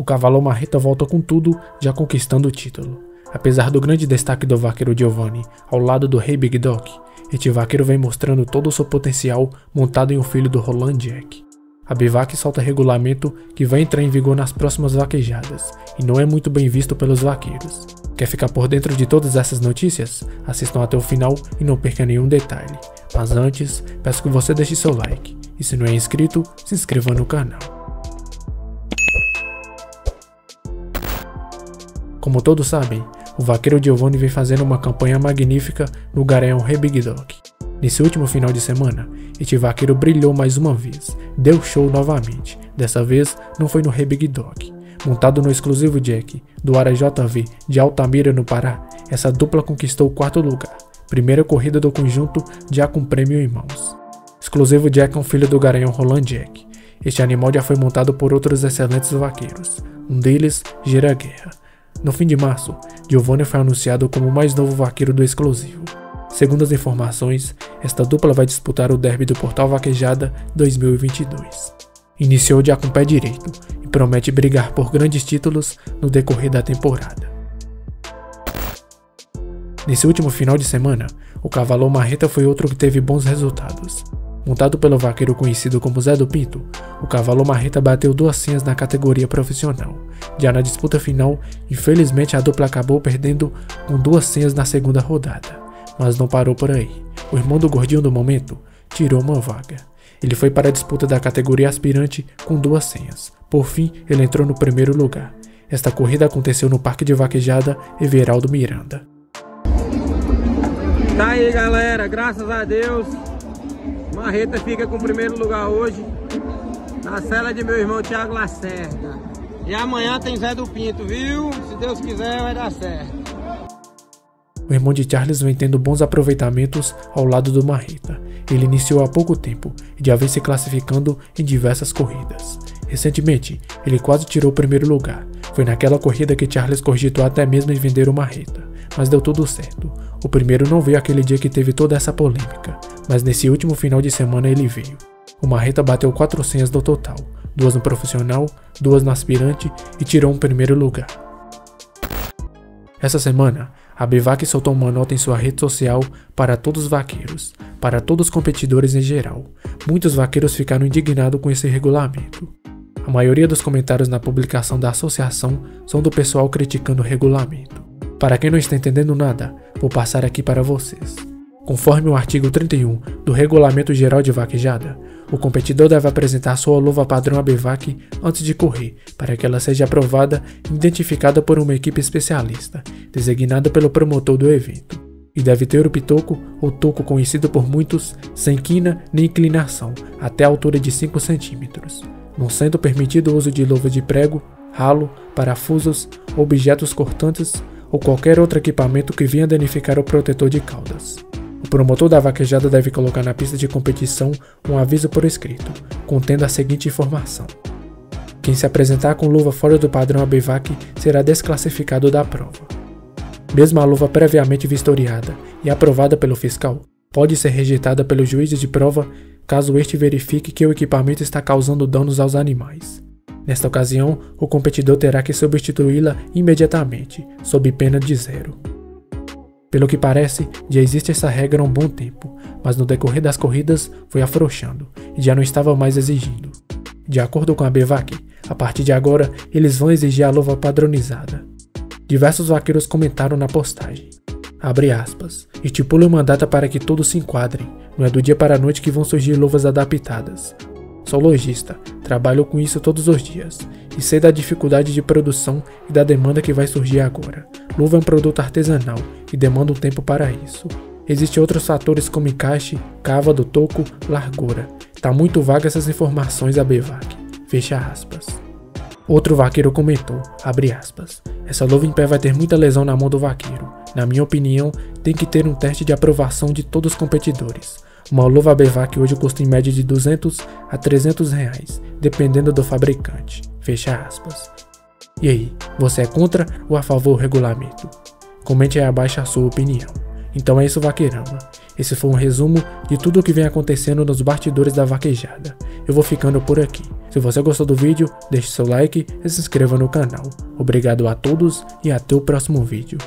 O cavalo Marreta volta com tudo, já conquistando o título. Apesar do grande destaque do vaqueiro Giovanni ao lado do rei Big Dog, este vaqueiro vem mostrando todo o seu potencial montado em um filho do Roland Jack. A Bivac solta regulamento que vai entrar em vigor nas próximas vaquejadas e não é muito bem visto pelos vaqueiros. Quer ficar por dentro de todas essas notícias? Assistam até o final e não perca nenhum detalhe. Mas antes, peço que você deixe seu like e se não é inscrito, se inscreva no canal. Como todos sabem, o vaqueiro Giovanni vem fazendo uma campanha magnífica no Garanhão Rei Big Dog. Nesse último final de semana, este vaqueiro brilhou mais uma vez, deu show novamente. Dessa vez, não foi no Rei Big Dog. Montado no exclusivo Jack do ARJV de Altamira, no Pará, essa dupla conquistou o quarto lugar, primeira corrida do conjunto já com prêmio em mãos. Exclusivo Jack é um filho do garanhão Roland Jack. Este animal já foi montado por outros excelentes vaqueiros, um deles, Gira Guerra. No fim de março, Giovanni foi anunciado como o mais novo vaqueiro do exclusivo. Segundo as informações, esta dupla vai disputar o derby do Portal Vaquejada 2022. Iniciou já com pé direito e promete brigar por grandes títulos no decorrer da temporada. Nesse último final de semana, o cavalo Marreta foi outro que teve bons resultados. Montado pelo vaqueiro conhecido como Zé do Pinto, o cavalo Marreta bateu duas senhas na categoria profissional. Já na disputa final, infelizmente a dupla acabou perdendo com duas senhas na segunda rodada. Mas não parou por aí. O irmão do gordinho do momento tirou uma vaga. Ele foi para a disputa da categoria aspirante com duas senhas. Por fim, ele entrou no primeiro lugar. Esta corrida aconteceu no Parque de Vaquejada Everaldo Miranda. Tá aí galera, graças a Deus, Marreta fica com o primeiro lugar hoje, na cela de meu irmão Thiago Lacerda. E amanhã tem Zé do Pinto, viu? Se Deus quiser vai dar certo. O irmão de Charles vem tendo bons aproveitamentos ao lado do Marreta. Ele iniciou há pouco tempo e já vem se classificando em diversas corridas. Recentemente, ele quase tirou o primeiro lugar. Foi naquela corrida que Charles cogitou até mesmo em vender o Marreta, mas deu tudo certo. O primeiro não veio aquele dia que teve toda essa polêmica, mas nesse último final de semana ele veio. O Marreta bateu 400 do total, duas no profissional, duas no aspirante e tirou um primeiro lugar. Essa semana, a Bivac soltou uma nota em sua rede social para todos os vaqueiros, para todos os competidores em geral. Muitos vaqueiros ficaram indignados com esse regulamento. A maioria dos comentários na publicação da associação são do pessoal criticando o regulamento. Para quem não está entendendo nada, vou passar aqui para vocês. Conforme o artigo 31 do Regulamento Geral de Vaquejada, o competidor deve apresentar sua luva padrão ABVAC antes de correr, para que ela seja aprovada e identificada por uma equipe especialista, designada pelo promotor do evento. E deve ter o pitoco, ou toco conhecido por muitos, sem quina nem inclinação, até a altura de 5 cm, não sendo permitido o uso de luva de prego, ralo, parafusos, objetos cortantes ou qualquer outro equipamento que venha danificar o protetor de caudas. O promotor da vaquejada deve colocar na pista de competição um aviso por escrito, contendo a seguinte informação: Quem se apresentar com luva fora do padrão ABVAC será desclassificado da prova. Mesmo a luva previamente vistoriada e aprovada pelo fiscal, pode ser rejeitada pelo juiz de prova caso este verifique que o equipamento está causando danos aos animais. Nesta ocasião, o competidor terá que substituí-la imediatamente, sob pena de zero. Pelo que parece, já existe essa regra há um bom tempo, mas no decorrer das corridas foi afrouxando e já não estava mais exigindo. De acordo com a BVAC, a partir de agora eles vão exigir a luva padronizada. Diversos vaqueiros comentaram na postagem. Abre aspas. Estipula uma data para que todos se enquadrem. Não é do dia para a noite que vão surgir luvas adaptadas. Sou lojista, trabalho com isso todos os dias e sei da dificuldade de produção e da demanda que vai surgir agora. Luva é um produto artesanal e demanda um tempo para isso. Existem outros fatores como encaixe, cava do toco, largura. Tá muito vaga essas informações a BVAC. Fecha aspas. Outro vaqueiro comentou, abre aspas, essa luva em pé vai ter muita lesão na mão do vaqueiro. Na minha opinião, tem que ter um teste de aprovação de todos os competidores. Uma luva BVAC hoje custa em média de 200 a 300 reais, dependendo do fabricante. Fecha aspas. E aí, você é contra ou a favor do regulamento? Comente aí abaixo a sua opinião. Então é isso, vaqueirama. Esse foi um resumo de tudo o que vem acontecendo nos bastidores da vaquejada. Eu vou ficando por aqui. Se você gostou do vídeo, deixe seu like e se inscreva no canal. Obrigado a todos e até o próximo vídeo.